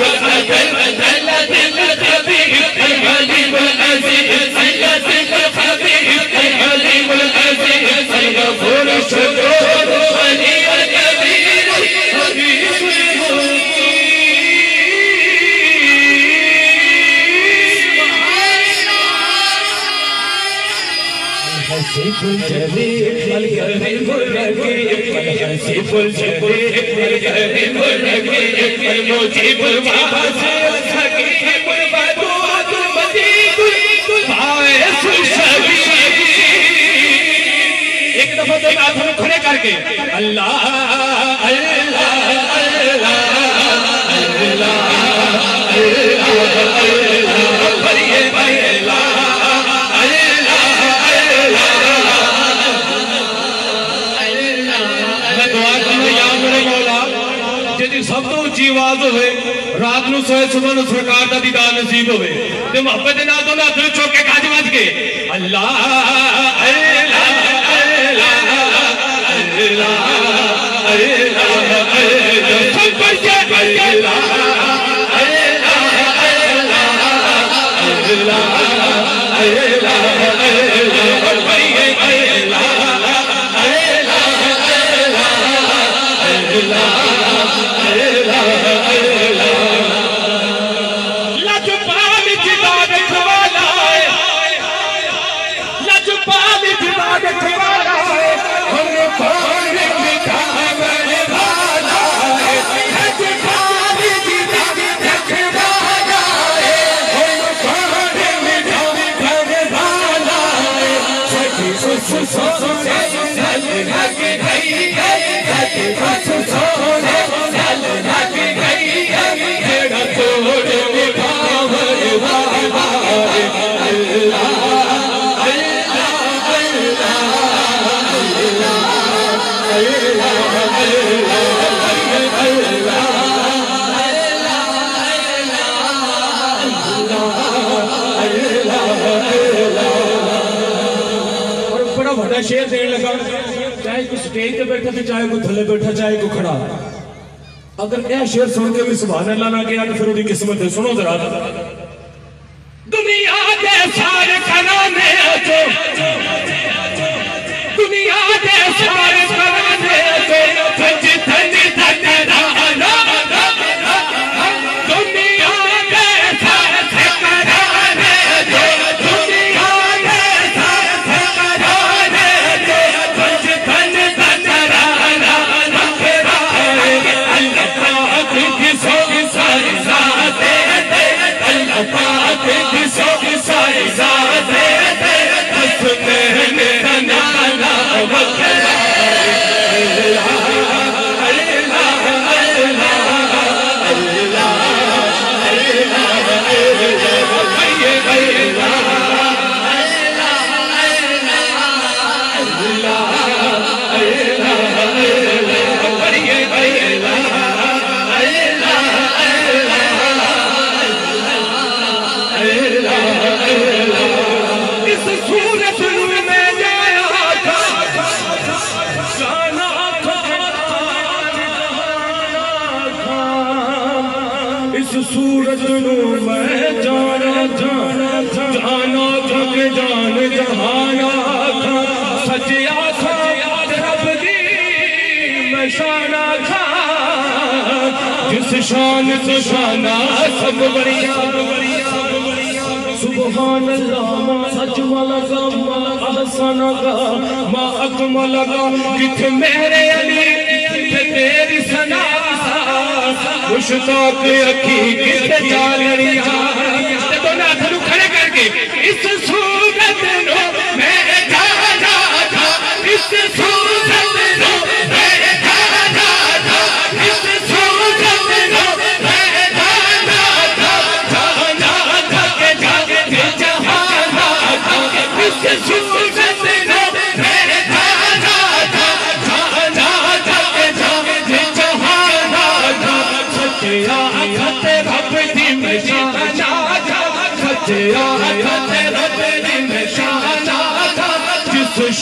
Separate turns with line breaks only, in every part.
والعجل والهلة الخبير العليم العزيز. هڪ دفون کڙي ڪر سب تو اچھی آواز ہوئے رات نو سوئے صبح نو سرکار دا دیدار نصیب ہوئے تے محبت دے نال تو نہ دل کے کاج وج کے اللہ اللہ اللہ اللہ اللہ بڑا بڑا شیر دین لگا چاہے کوئی سٹیج پہ بیٹھا تھے چاہے کوئی تھلے بیٹھا چاہے کوئی کھڑا اگر یہ شیر سن کے بھی سبحان اللہ نہ گیا تو پھر وہی قسمت ہے سنو ذرا دنیا کے سارے اس صورت میں جانا تھا جانا تھا کہ جان جہانا تھا۔ سجیا تھا رب دی میں شانا تھا۔ جس شان سے شانہ سب بڑیا سبحان اللہ، ما سچ والا کام حسن کا، ما اکمل کا۔ جتھے میرے علی مشتاق رکھی کتھے چالڑیاں تے دونوں ہاتھ کھڑے کر کے اس سو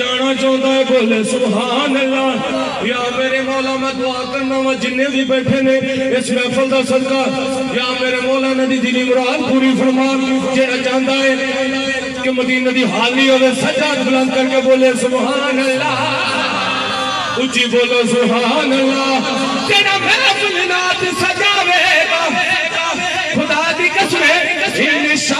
جانا چاہتا ہے، بولے، سبحان اللہ۔ یا میرے مولا، میں دعا کرنا ہوں جننے بھی بیٹھے نے، اس محفل دا صدقہ۔ یا میرے مولا ندی دلی مراد پوری فرما۔ جڑا چاہتا ہے کہ مدینہ دی حالی ہوئے سجاد بلند کر کے بولے، سبحان اللہ۔ اچھی بولو، سبحان اللہ۔ تیرا محفل نات سجاوے گا، خدا دی قسم انشاءاللہ